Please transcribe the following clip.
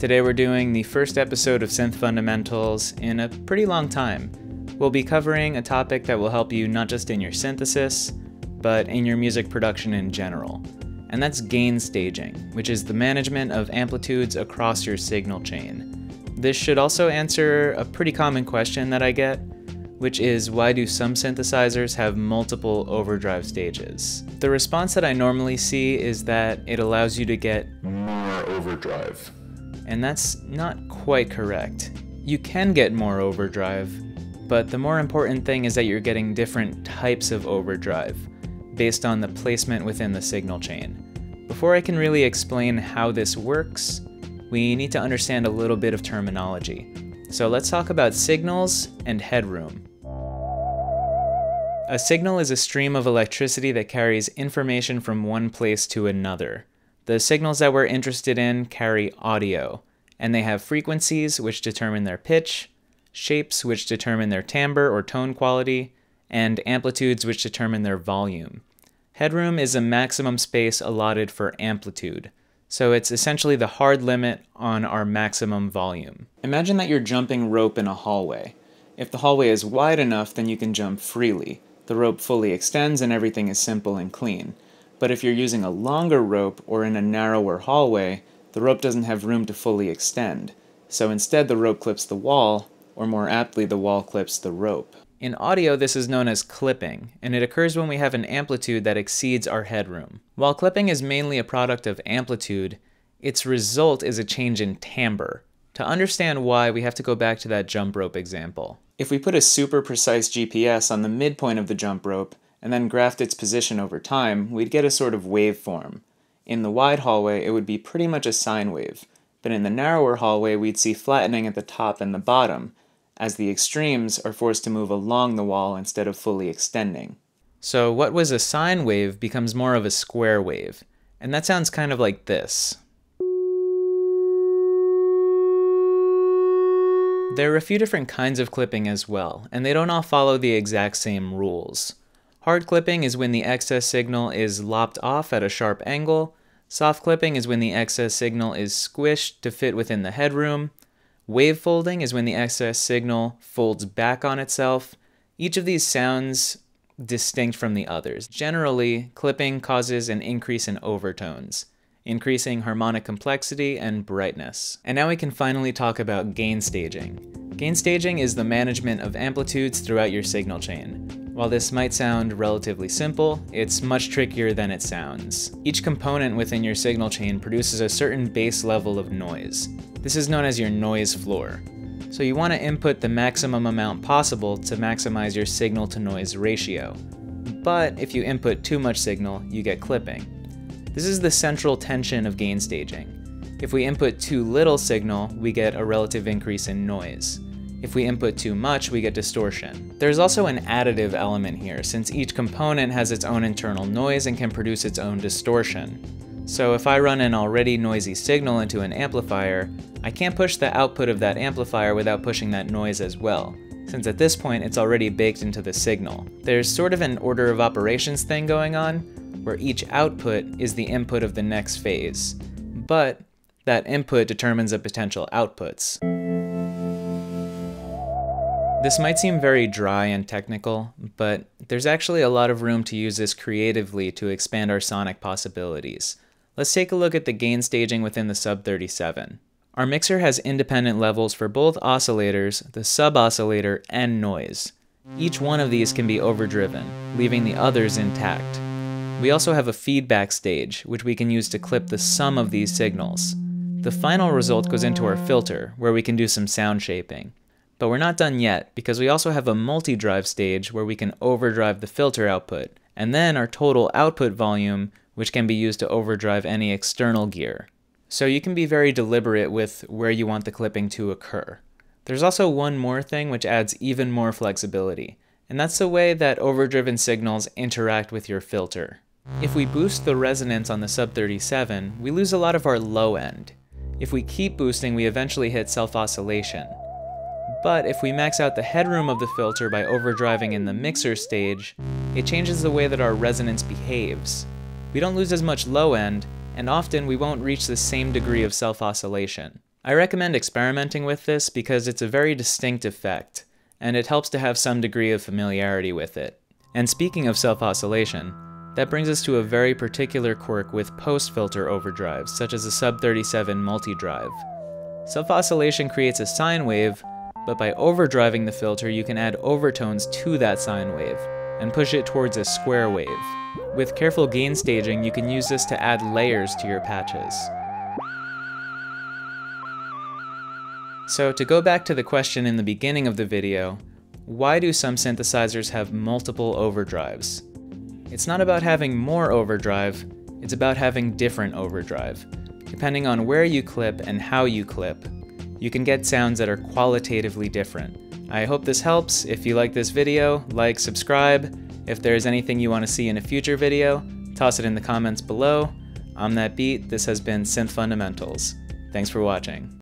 Today we're doing the first episode of Synth Fundamentals in a pretty long time. We'll be covering a topic that will help you not just in your synthesis, but in your music production in general. And that's gain staging, which is the management of amplitudes across your signal chain. This should also answer a pretty common question that I get, which is why do some synthesizers have multiple overdrive stages? The response that I normally see is that it allows you to get more overdrive and that's not quite correct. You can get more overdrive, but the more important thing is that you're getting different types of overdrive based on the placement within the signal chain. Before I can really explain how this works, we need to understand a little bit of terminology. So let's talk about signals and headroom. A signal is a stream of electricity that carries information from one place to another. The signals that we're interested in carry audio, and they have frequencies which determine their pitch, shapes which determine their timbre or tone quality, and amplitudes which determine their volume. Headroom is a maximum space allotted for amplitude, so it's essentially the hard limit on our maximum volume. Imagine that you're jumping rope in a hallway. If the hallway is wide enough, then you can jump freely. The rope fully extends and everything is simple and clean. But if you're using a longer rope or in a narrower hallway, the rope doesn't have room to fully extend. So instead the rope clips the wall, or more aptly the wall clips the rope. In audio, this is known as clipping, and it occurs when we have an amplitude that exceeds our headroom. While clipping is mainly a product of amplitude, its result is a change in timbre. To understand why, we have to go back to that jump rope example. If we put a super precise GPS on the midpoint of the jump rope, and then graphed its position over time, we'd get a sort of waveform. In the wide hallway, it would be pretty much a sine wave, but in the narrower hallway, we'd see flattening at the top and the bottom, as the extremes are forced to move along the wall instead of fully extending. So what was a sine wave becomes more of a square wave, and that sounds kind of like this. There are a few different kinds of clipping as well, and they don't all follow the exact same rules. Hard clipping is when the excess signal is lopped off at a sharp angle. Soft clipping is when the excess signal is squished to fit within the headroom. Wave folding is when the excess signal folds back on itself. Each of these sounds distinct from the others. Generally, clipping causes an increase in overtones, increasing harmonic complexity and brightness. And now we can finally talk about gain staging. Gain staging is the management of amplitudes throughout your signal chain. While this might sound relatively simple, it's much trickier than it sounds. Each component within your signal chain produces a certain base level of noise. This is known as your noise floor. So you want to input the maximum amount possible to maximize your signal to noise ratio. But if you input too much signal, you get clipping. This is the central tension of gain staging. If we input too little signal, we get a relative increase in noise. If we input too much, we get distortion. There's also an additive element here, since each component has its own internal noise and can produce its own distortion. So if I run an already noisy signal into an amplifier, I can't push the output of that amplifier without pushing that noise as well, since at this point it's already baked into the signal. There's sort of an order of operations thing going on, where each output is the input of the next phase, but that input determines the potential outputs. This might seem very dry and technical, but there's actually a lot of room to use this creatively to expand our sonic possibilities. Let's take a look at the gain staging within the Sub 37. Our mixer has independent levels for both oscillators, the sub-oscillator, and noise. Each one of these can be overdriven, leaving the others intact. We also have a feedback stage, which we can use to clip the sum of these signals. The final result goes into our filter, where we can do some sound shaping. But we're not done yet, because we also have a multi-drive stage where we can overdrive the filter output, and then our total output volume, which can be used to overdrive any external gear. So you can be very deliberate with where you want the clipping to occur. There's also one more thing which adds even more flexibility, and that's the way that overdriven signals interact with your filter. If we boost the resonance on the sub-37, we lose a lot of our low end. If we keep boosting, we eventually hit self-oscillation. But if we max out the headroom of the filter by overdriving in the mixer stage, it changes the way that our resonance behaves. We don't lose as much low end, and often we won't reach the same degree of self-oscillation. I recommend experimenting with this because it's a very distinct effect, and it helps to have some degree of familiarity with it. And speaking of self-oscillation, that brings us to a very particular quirk with post-filter overdrives, such as a Sub-37 multi-drive. Self-oscillation creates a sine wave, but by overdriving the filter you can add overtones to that sine wave, and push it towards a square wave. With careful gain staging, you can use this to add layers to your patches. So to go back to the question in the beginning of the video, why do some synthesizers have multiple overdrives? It's not about having more overdrive, it's about having different overdrive. Depending on where you clip and how you clip, you can get sounds that are qualitatively different. I hope this helps. If you like this video, like, subscribe. If there's anything you want to see in a future video, toss it in the comments below. I'm That Beet, this has been Synth Fundamentals. Thanks for watching.